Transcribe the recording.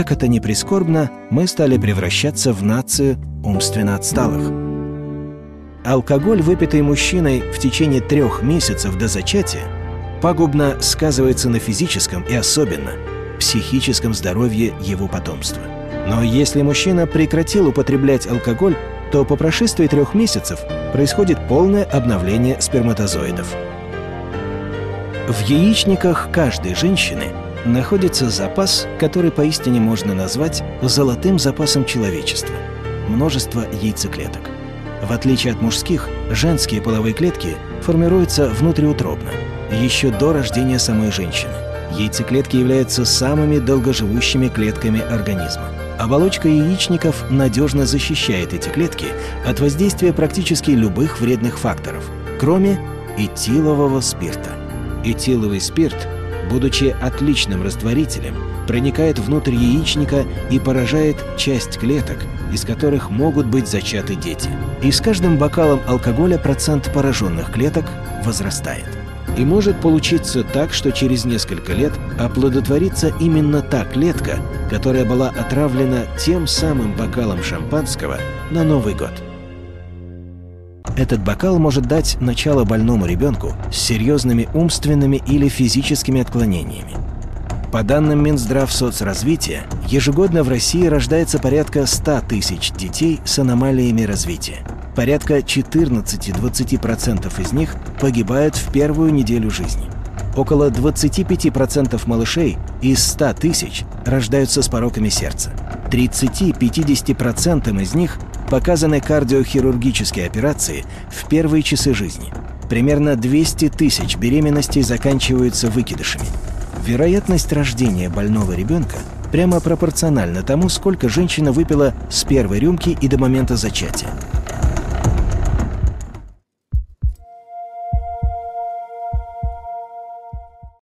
как это ни прискорбно, мы стали превращаться в нацию умственно отсталых. Алкоголь, выпитый мужчиной в течение трех месяцев до зачатия, пагубно сказывается на физическом и особенно психическом здоровье его потомства. Но если мужчина прекратил употреблять алкоголь, то по прошествии трех месяцев происходит полное обновление сперматозоидов. В яичниках каждой женщины находится запас, который поистине можно назвать золотым запасом человечества – множество яйцеклеток. В отличие от мужских, женские половые клетки формируются внутриутробно, еще до рождения самой женщины. Яйцеклетки являются самыми долгоживущими клетками организма. Оболочка яичников надежно защищает эти клетки от воздействия практически любых вредных факторов, кроме этилового спирта. Этиловый спирт, будучи отличным растворителем, проникает внутрь яичника и поражает часть клеток, из которых могут быть зачаты дети. И с каждым бокалом алкоголя процент пораженных клеток возрастает. И может получиться так, что через несколько лет оплодотворится именно та клетка, которая была отравлена тем самым бокалом шампанского на Новый год. Этот бокал может дать начало больному ребенку с серьезными умственными или физическими отклонениями. По данным Минздрав соцразвития, ежегодно в России рождается порядка 100 тысяч детей с аномалиями развития – порядка 14-20% из них погибают в первую неделю жизни. Около 25% малышей из 100 тысяч рождаются с пороками сердца. 30-50% из них показаны кардиохирургические операции в первые часы жизни. Примерно 200 тысяч беременностей заканчиваются выкидышами. Вероятность рождения больного ребенка прямо пропорциональна тому, сколько женщина выпила с первой рюмки и до момента зачатия.